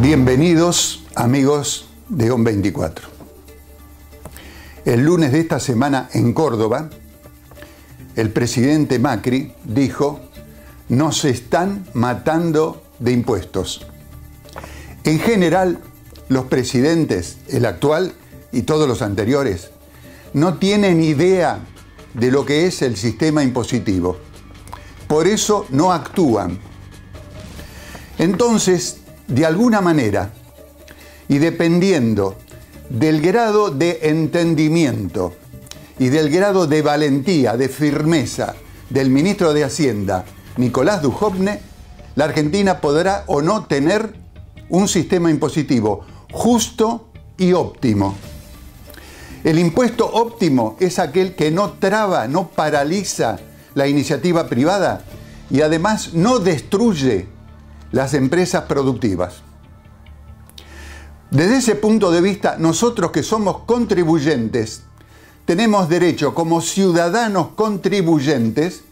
Bienvenidos amigos de ON 24. El lunes de esta semana en Córdoba, el presidente Macri dijo, nos están matando de impuestos. En general, los presidentes, el actual y todos los anteriores, no tienen idea de lo que es el sistema impositivo. Por eso no actúan. Entonces, de alguna manera, y dependiendo del grado de entendimiento y del grado de valentía, de firmeza del ministro de Hacienda, Nicolás Dujovne, la Argentina podrá o no tener un sistema impositivo justo y óptimo. El impuesto óptimo es aquel que no traba, no paraliza la iniciativa privada y además no destruye las empresas productivas. Desde ese punto de vista, nosotros que somos contribuyentes, tenemos derecho como ciudadanos contribuyentes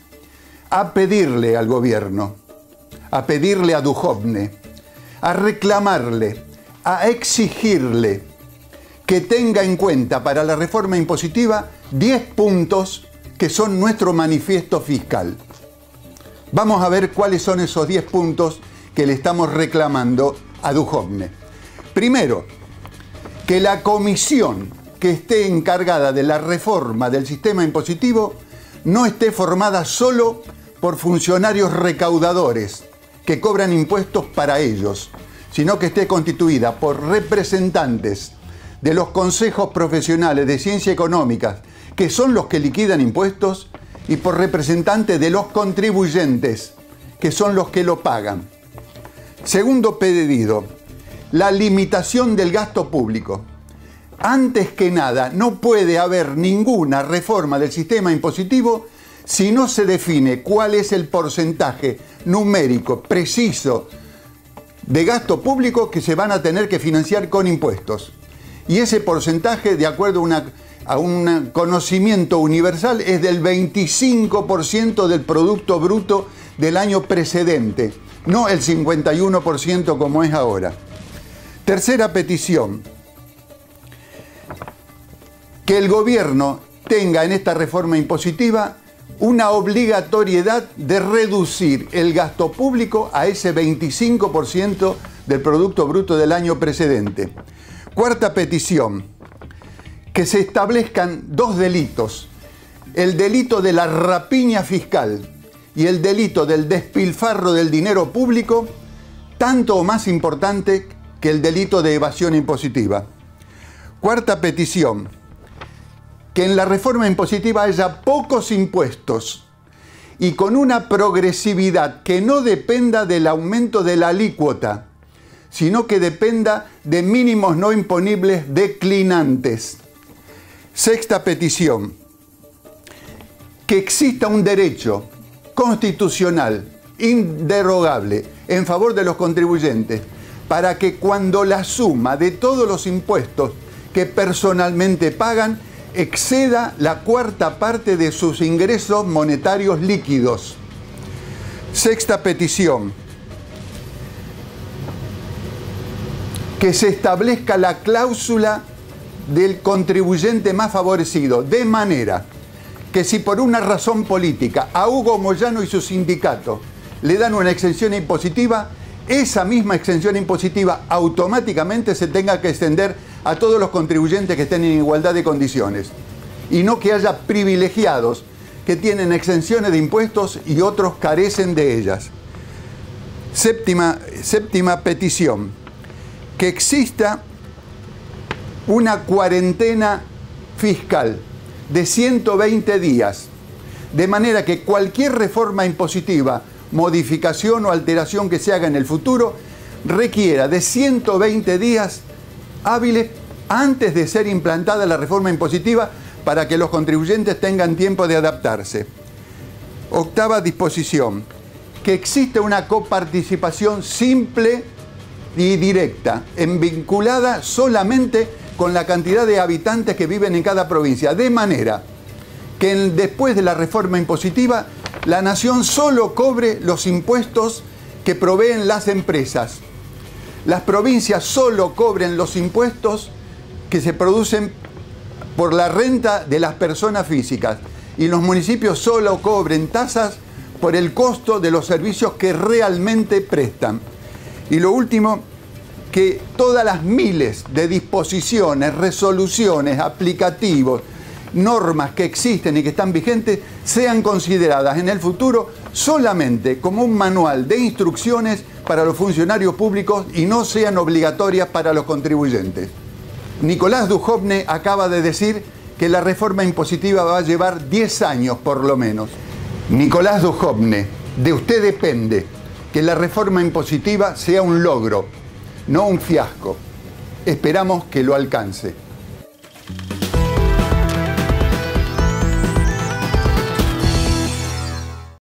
a pedirle al gobierno, a pedirle a Dujovne, a reclamarle, a exigirle que tenga en cuenta para la reforma impositiva 10 puntos que son nuestro manifiesto fiscal. Vamos a ver cuáles son esos 10 puntos que le estamos reclamando a Dujovne. Primero, que la comisión que esté encargada de la reforma del sistema impositivo no esté formada solo por funcionarios recaudadores que cobran impuestos para ellos, sino que esté constituida por representantes de los consejos profesionales de ciencia económica, que son los que liquidan impuestos, y por representantes de los contribuyentes, que son los que lo pagan. Segundo pedido, la limitación del gasto público. Antes que nada, no puede haber ninguna reforma del sistema impositivo si no se define cuál es el porcentaje numérico preciso de gasto público que se van a tener que financiar con impuestos. Y ese porcentaje, de acuerdo a, un conocimiento universal, es del 25% del Producto Bruto del año precedente, no el 51% como es ahora. Tercera petición, que el gobierno tenga en esta reforma impositiva una obligatoriedad de reducir el gasto público a ese 25% del Producto Bruto del año precedente. Cuarta petición, que se establezcan dos delitos, el delito de la rapiña fiscal y el delito del despilfarro del dinero público, tanto o más importante que el delito de evasión impositiva. Cuarta petición, que en la reforma impositiva haya pocos impuestos y con una progresividad que no dependa del aumento de la alícuota, sino que dependa de mínimos no imponibles declinantes. Sexta petición, que exista un derecho constitucional inderogable en favor de los contribuyentes para que cuando la suma de todos los impuestos que personalmente pagan exceda la cuarta parte de sus ingresos monetarios líquidos. Sexta petición. Que se establezca la cláusula del contribuyente más favorecido, de manera que si por una razón política a Hugo Moyano y su sindicato le dan una exención impositiva, esa misma exención impositiva automáticamente se tenga que extender a todos los contribuyentes que estén en igualdad de condiciones. Y no que haya privilegiados que tienen exenciones de impuestos y otros carecen de ellas. Séptima, séptima petición, que exista una cuarentena fiscal de 120 días, de manera que cualquier reforma impositiva modificación o alteración que se haga en el futuro requiera de 120 días hábiles antes de ser implantada la reforma impositiva para que los contribuyentes tengan tiempo de adaptarse. Octava disposición, que existe una coparticipación simple y directa, en vinculada solamente con la cantidad de habitantes que viven en cada provincia, de manera que después de la reforma impositiva la nación solo cobre los impuestos que proveen las empresas. las provincias solo cobren los impuestos que se producen por la renta de las personas físicas y los municipios solo cobren tasas por el costo de los servicios que realmente prestan. Y lo último, que todas las miles de disposiciones, resoluciones, aplicativos, normas que existen y que están vigentes sean consideradas en el futuro solamente como un manual de instrucciones para los funcionarios públicos y no sean obligatorias para los contribuyentes. Nicolás Dujovne acaba de decir que la reforma impositiva va a llevar 10 años por lo menos. Nicolás Dujovne, de usted depende que la reforma impositiva sea un logro, no un fiasco. Esperamos que lo alcance.